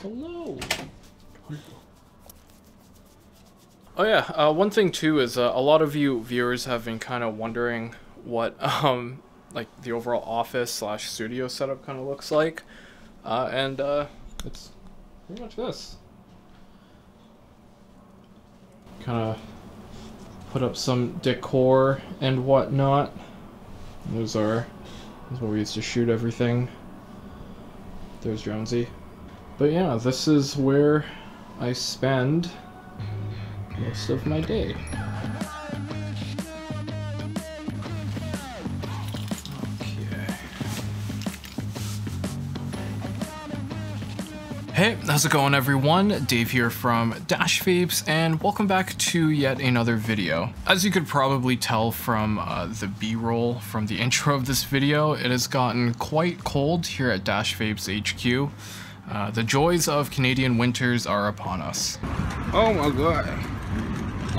Hello. Oh yeah, uh, one thing too is uh, a lot of you viewers have been kind of wondering what um, like the overall office slash studio setup kind of looks like, uh, and uh, it's pretty much this. Kind of put up some decor and whatnot. Those are this is where we used to shoot everything. There's Jonesy. But yeah, this is where I spend mm-hmm. most of my day. Hey, how's it going everyone? Dave here from Dash Vapes and welcome back to yet another video. As you could probably tell from uh, the b-roll from the intro of this video, it has gotten quite cold here at Dash Vapes HQ. Uh, the joys of Canadian winters are upon us. Oh my god.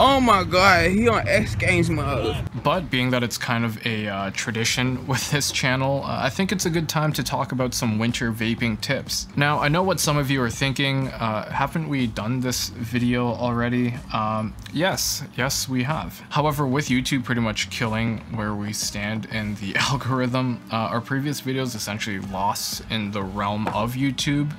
Oh my god, he on X Games mode. But being that it's kind of a uh, tradition with this channel, uh, I think it's a good time to talk about some winter vaping tips. Now, I know what some of you are thinking, uh, haven't we done this video already? Um, yes, yes we have. However, with YouTube pretty much killing where we stand in the algorithm, uh, our previous videos essentially lost in the realm of YouTube.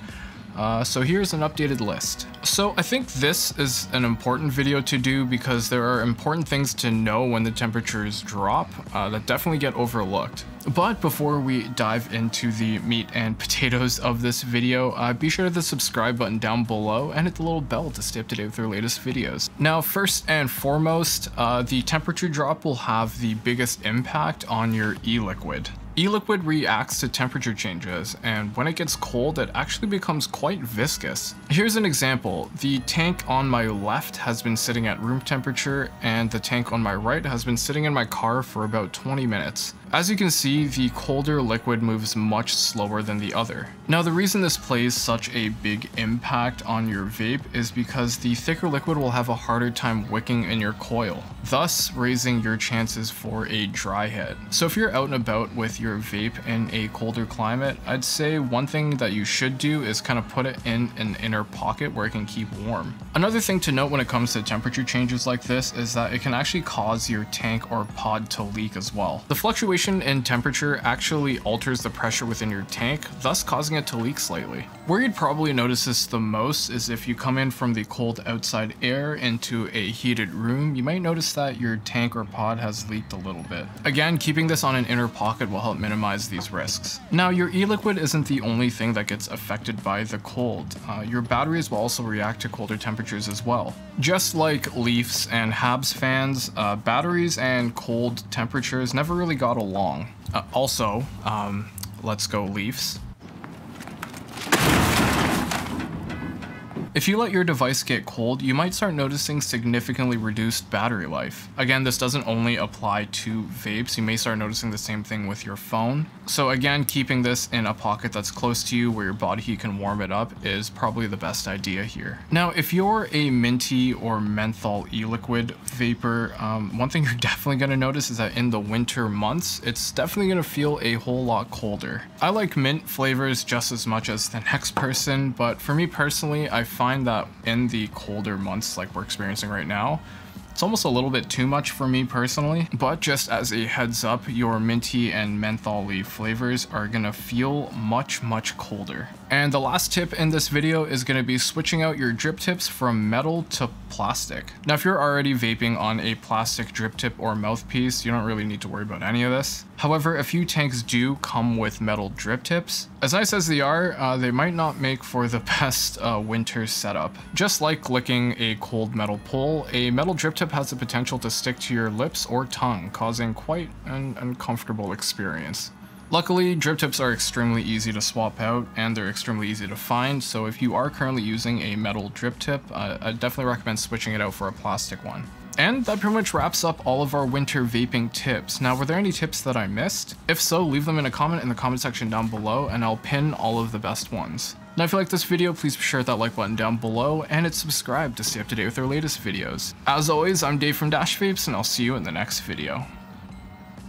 Uh, so here's an updated list. So I think this is an important video to do because there are important things to know when the temperatures drop uh, that definitely get overlooked. But before we dive into the meat and potatoes of this video, uh, be sure to hit the subscribe button down below and hit the little bell to stay up to date with our latest videos. Now, first and foremost, uh, the temperature drop will have the biggest impact on your e-liquid. E-liquid reacts to temperature changes, and when it gets cold, it actually becomes quite viscous. Here's an example. The tank on my left has been sitting at room temperature, and the tank on my right has been sitting in my car for about 20 minutes. As you can see, the colder liquid moves much slower than the other. Now the reason this plays such a big impact on your vape is because the thicker liquid will have a harder time wicking in your coil, thus raising your chances for a dry hit. So if you're out and about with your vape in a colder climate, I'd say one thing that you should do is kind of put it in an inner pocket where it can keep warm. Another thing to note when it comes to temperature changes like this is that it can actually cause your tank or pod to leak as well. The fluctuation in temperature actually alters the pressure within your tank, thus causing it to leak slightly. Where you'd probably notice this the most is if you come in from the cold outside air into a heated room, you might notice that your tank or pod has leaked a little bit. Again, keeping this on an inner pocket will help minimize these risks. Now, your e-liquid isn't the only thing that gets affected by the cold. Uh, your batteries will also react to colder temperatures as well. Just like Leafs and Habs fans, uh, batteries and cold temperatures never really got along. Uh, also, um, let's go Leafs. If you let your device get cold, you might start noticing significantly reduced battery life. Again, this doesn't only apply to vapes, you may start noticing the same thing with your phone. So again, keeping this in a pocket that's close to you where your body heat can warm it up is probably the best idea here. Now, if you're a minty or menthol e-liquid vaper, um, one thing you're definitely going to notice is that in the winter months, it's definitely going to feel a whole lot colder. I like mint flavors just as much as the next person, but for me personally, I find that in the colder months like we're experiencing right now, it's almost a little bit too much for me personally, but just as a heads up, your minty and menthol leaf flavors are gonna feel much, much colder. And the last tip in this video is going to be switching out your drip tips from metal to plastic. Now if you're already vaping on a plastic drip tip or mouthpiece, you don't really need to worry about any of this. However, a few tanks do come with metal drip tips. As nice as they are, uh, they might not make for the best uh, winter setup. Just like licking a cold metal pole, a metal drip tip has the potential to stick to your lips or tongue, causing quite an uncomfortable experience. Luckily, drip tips are extremely easy to swap out and they're extremely easy to find, so if you are currently using a metal drip tip, uh, I definitely recommend switching it out for a plastic one. And that pretty much wraps up all of our winter vaping tips. Now, were there any tips that I missed? If so, leave them in a comment in the comment section down below and I'll pin all of the best ones. Now if you like this video, please be sure to hit that like button down below and hit subscribe to stay up to date with our latest videos. As always, I'm Dave from Dash Vapes and I'll see you in the next video.